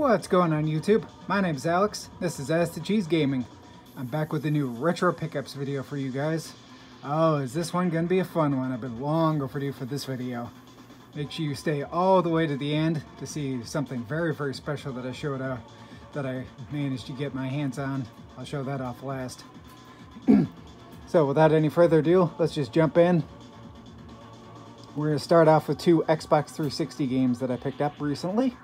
What's going on YouTube? My name's Alex, this is Ask the Cheese Gaming. I'm back with a new retro pickups video for you guys. Oh, is this one gonna be a fun one? I've been long overdue for this video. Make sure you stay all the way to the end to see something very, very special that I showed out, that I managed to get my hands on. I'll show that off last. so without any further ado, let's just jump in. We're gonna start off with two Xbox 360 games that I picked up recently.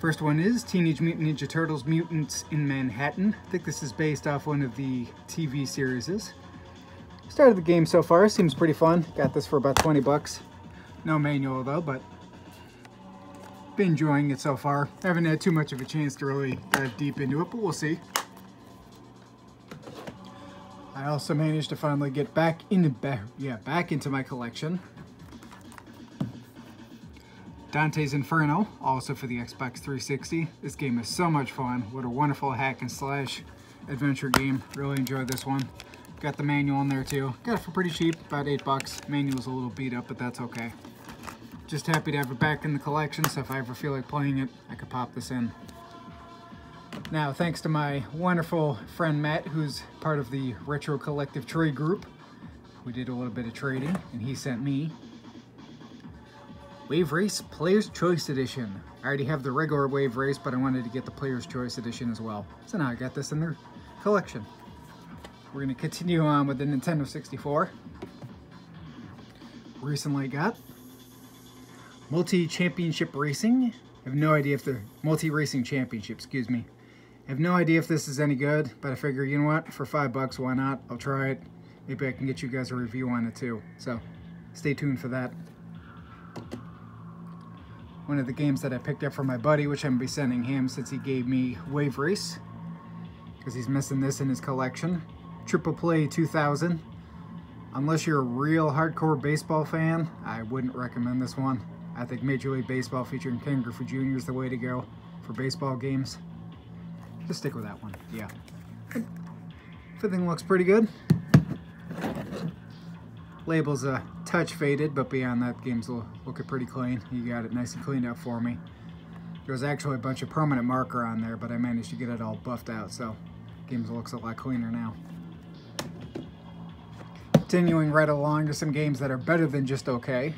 First one is Teenage Mutant Ninja Turtles Mutants in Manhattan. I think this is based off one of the TV series. Started the game so far, seems pretty fun. Got this for about 20 bucks. No manual though, but been enjoying it so far. Haven't had too much of a chance to really dive deep into it, but we'll see. I also managed to finally get back into yeah, back into my collection Dante's Inferno, also for the Xbox 360. This game is so much fun. What a wonderful hack and slash adventure game. Really enjoyed this one. Got the manual in there too. Got it for pretty cheap, about eight bucks. Manual's a little beat up, but that's okay. Just happy to have it back in the collection, so if I ever feel like playing it, I could pop this in. Now, thanks to my wonderful friend Matt, who's part of the Retro Collective Trade Group, we did a little bit of trading, and he sent me Wave Race Player's Choice Edition. I already have the regular Wave Race, but I wanted to get the Player's Choice Edition as well. So now I got this in the collection. We're going to continue on with the Nintendo 64. Recently got Multi-Championship Racing. I have no idea if the Multi-Racing Championship, excuse me. I have no idea if this is any good, but I figure, you know what, for five bucks, why not? I'll try it. Maybe I can get you guys a review on it too. So stay tuned for that one of the games that I picked up for my buddy, which I'm going to be sending him since he gave me Wave Race, because he's missing this in his collection. Triple Play 2000. Unless you're a real hardcore baseball fan, I wouldn't recommend this one. I think Major League Baseball featuring Ken Griffey Jr. is the way to go for baseball games. Just stick with that one, yeah. Everything looks pretty good. Label's a touch faded, but beyond that, game's looking pretty clean. You got it nice and cleaned up for me. There was actually a bunch of permanent marker on there, but I managed to get it all buffed out, so games looks a lot cleaner now. Continuing right along to some games that are better than just okay.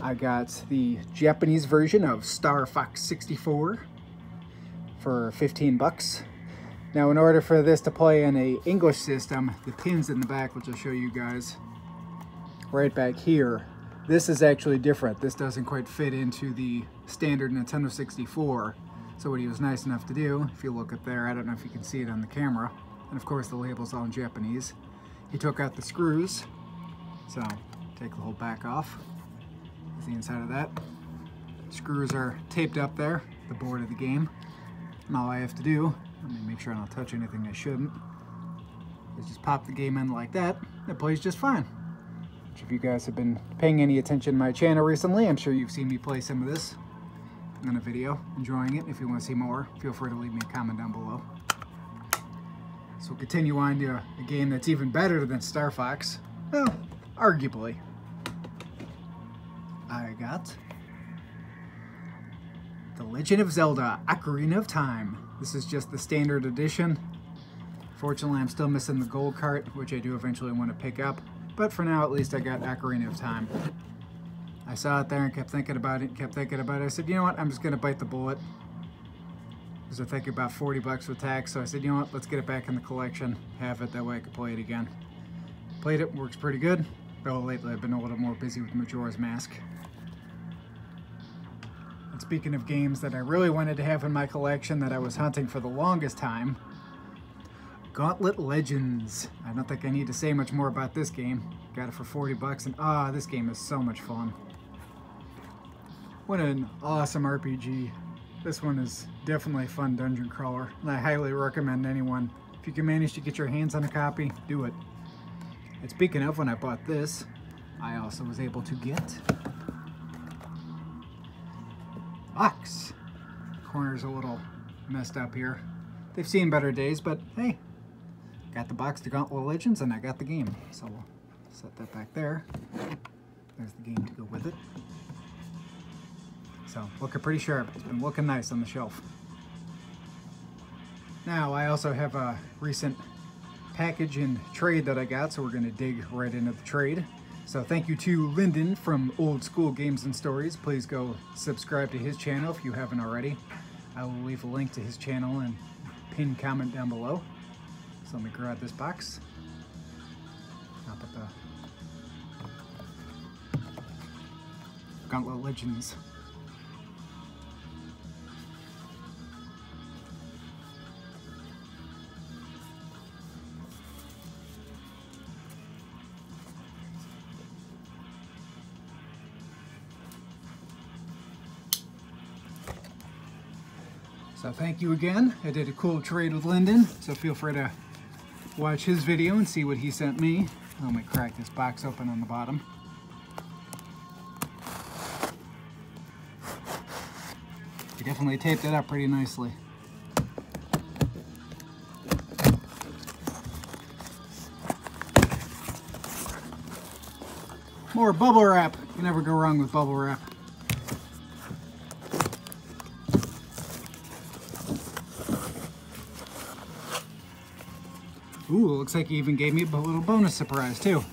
I got the Japanese version of Star Fox 64 for 15 bucks. Now in order for this to play in a English system, the pins in the back, which I'll show you guys, right back here, this is actually different. This doesn't quite fit into the standard Nintendo 64. So what he was nice enough to do, if you look up there, I don't know if you can see it on the camera, and of course the label's all in Japanese, he took out the screws. So take the whole back off. The inside of that. Screws are taped up there, the board of the game. And all I have to do, let me make sure I don't touch anything I shouldn't, is just pop the game in like that. It plays just fine. If you guys have been paying any attention to my channel recently, I'm sure you've seen me play some of this in a video, enjoying it. If you want to see more, feel free to leave me a comment down below. So we'll continue on to a game that's even better than Star Fox. Well, arguably. I got The Legend of Zelda Ocarina of Time. This is just the standard edition. Fortunately, I'm still missing the gold cart, which I do eventually want to pick up. But for now, at least I got Ocarina of Time. I saw it there and kept thinking about it, kept thinking about it. I said, you know what, I'm just going to bite the bullet. Because I think about 40 bucks with tax, so I said, you know what, let's get it back in the collection, have it, that way I could play it again. Played it, works pretty good, though lately I've been a little more busy with Majora's Mask. And speaking of games that I really wanted to have in my collection that I was hunting for the longest time, Gauntlet Legends. I don't think I need to say much more about this game. Got it for 40 bucks and ah, this game is so much fun. What an awesome RPG. This one is definitely a fun dungeon crawler and I highly recommend anyone. If you can manage to get your hands on a copy, do it. And speaking of when I bought this, I also was able to get box. Corner's a little messed up here. They've seen better days, but hey, got the box to Gauntlet Legends and I got the game. So we'll set that back there. There's the game to go with it. So looking pretty sharp. It's been looking nice on the shelf. Now I also have a recent package and trade that I got, so we're gonna dig right into the trade. So thank you to Lyndon from Old School Games and Stories. Please go subscribe to his channel if you haven't already. I will leave a link to his channel and pin comment down below. So let me grab this box. I'll put the Gauntlet Legends So thank you again. I did a cool trade with Lyndon, so feel free to watch his video and see what he sent me. Oh, let me crack this box open on the bottom. He definitely taped it up pretty nicely. More bubble wrap. You never go wrong with bubble wrap. Ooh, looks like he even gave me a little bonus surprise too.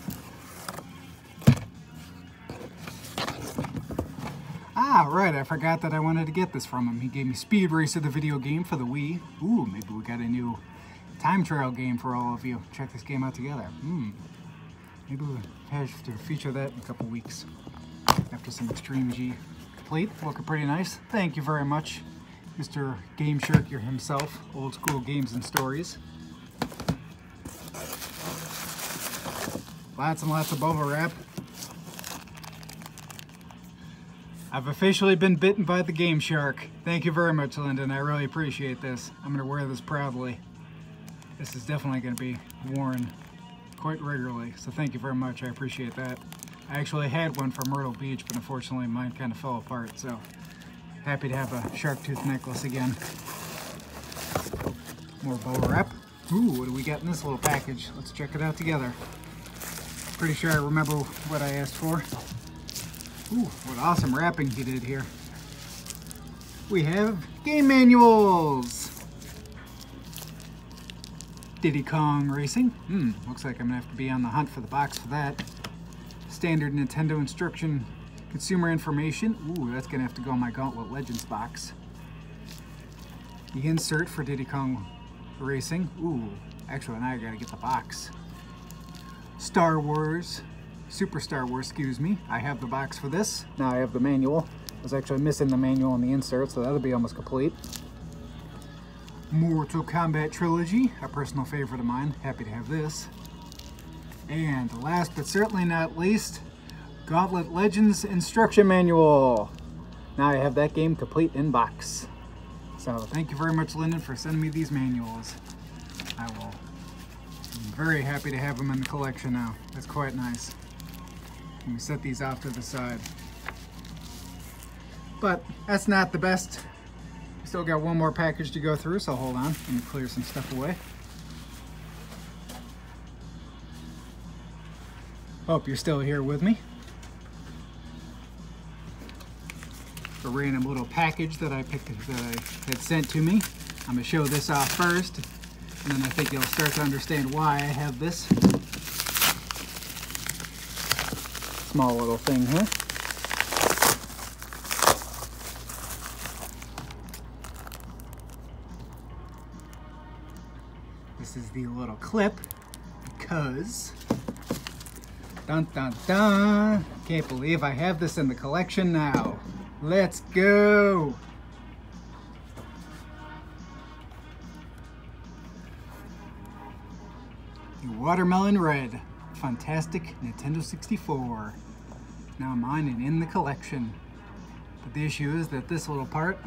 Ah, right, I forgot that I wanted to get this from him. He gave me Speed Racer, the video game for the Wii. Ooh, maybe we got a new time trial game for all of you. Check this game out together. Hmm. Maybe we'll have to feature that in a couple weeks after some Extreme G complete. Looking pretty nice. Thank you very much, Mr. Game Shark himself, Old School Games and Stories. Lots and lots of bubble wrap. I've officially been bitten by the Game Shark. Thank you very much, Lyndon. I really appreciate this. I'm going to wear this proudly. This is definitely going to be worn quite regularly, so thank you very much. I appreciate that. I actually had one for Myrtle Beach, but unfortunately mine kind of fell apart, so happy to have a shark tooth necklace again. More bubble wrap. Ooh, what do we got in this little package? Let's check it out together. Pretty sure I remember what I asked for. Ooh, what awesome wrapping he did here. We have game manuals. Diddy Kong Racing. Hmm, looks like I'm gonna have to be on the hunt for the box for that. Standard Nintendo instruction consumer information. Ooh, that's gonna have to go in my Gauntlet Legends box. The insert for Diddy Kong Racing. Ooh, actually now I gotta get the box. Star Wars, Super Star Wars, excuse me. I have the box for this. Now I have the manual. I was actually missing the manual and the insert, so that'll be almost complete. Mortal Kombat Trilogy, a personal favorite of mine. Happy to have this. And last but certainly not least, Gauntlet Legends Instruction Manual. Now I have that game complete in box. So thank you very much, Lyndon, for sending me these manuals. I will very happy to have them in the collection now. That's quite nice. Let me set these off to the side. But that's not the best. Still got one more package to go through, so hold on. Let me clear some stuff away. Hope you're still here with me. A random little package that I picked that I had sent to me. I'm gonna show this off first. And then I think you'll start to understand why I have this small little thing here. This is the little clip because dun dun dun can't believe I have this in the collection now. Let's go! Watermelon Red, Funtastic Nintendo 64. Now mine and in the collection. But the issue is that this little part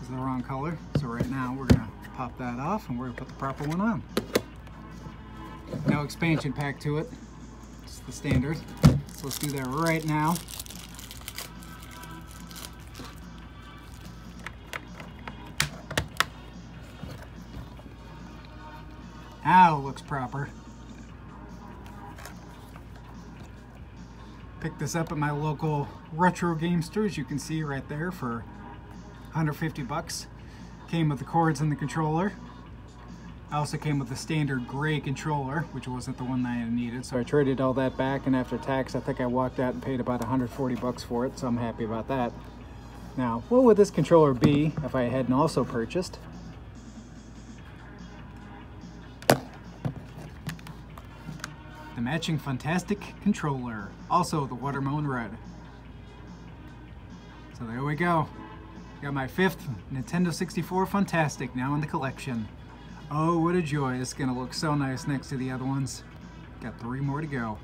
is the wrong color. So right now we're gonna pop that off and we're gonna put the proper one on. No expansion pack to it. It's the standard. So let's do that right now. Now looks proper. Picked this up at my local retro game store, as you can see right there, for 150 bucks. Came with the cords and the controller. I also came with the standard gray controller, which wasn't the one that I needed. So I traded all that back, and after tax, I think I walked out and paid about 140 bucks for it, so I'm happy about that. Now, what would this controller be if I hadn't also purchased? The matching Funtastic controller, also the Watermelon Red. So there we go. Got my fifth Nintendo 64 Funtastic now in the collection. Oh, what a joy. It's gonna look so nice next to the other ones. Got three more to go.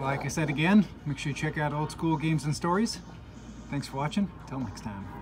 Like I said again, make sure you check out Old School Games and Stories. Thanks for watching. Till next time.